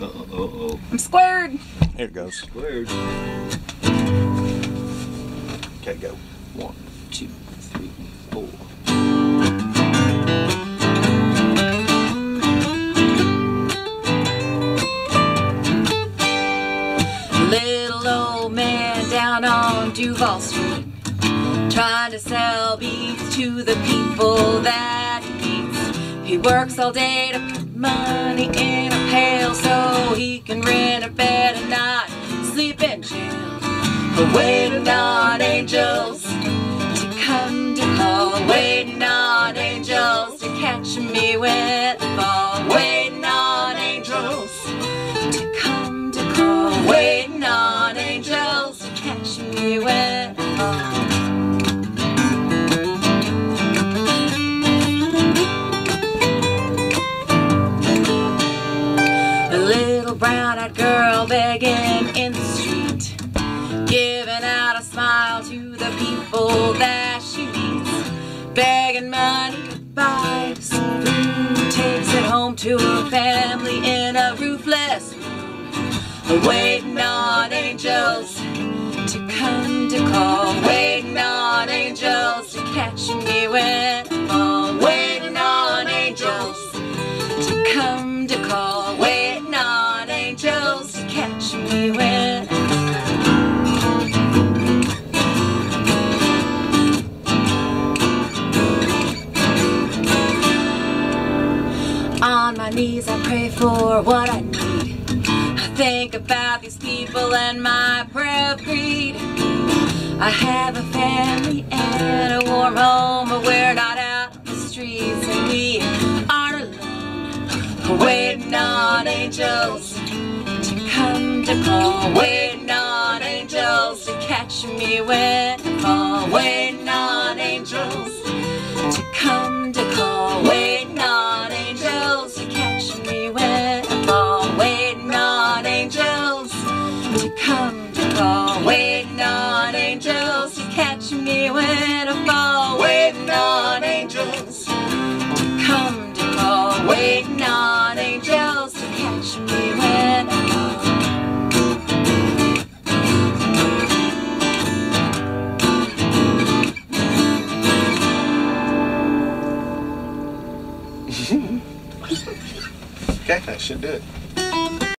Uh oh, uh oh. I'm squared. Here it goes. Squared. Okay, go. One, two, three, four. Little old man down on Duval Street, trying to sell beats to the people that he works all day to put money in a pail so he can rent a bed and not sleep in jail. But Waiting on angels to come to call, waiting on angels to catch me when I fall, brown-eyed girl begging in the street, giving out a smile to the people that she meets, begging money to buy some food, takes it home to her family in a roofless room, waiting on angels to come to call, waiting on angels to catch me when I fall, waiting on angels to come my knees, I pray for what I need. I think about these people and my prayer of greed. I have a family and a warm home, but we're not out on the streets and we aren't alone. Waiting on angels to come to call, waiting on angels to catch me when I fall, waiting on angels to come catch me when I fall, waiting on angels to come to call, waiting on angels to catch me when I fall. Okay, that should do it.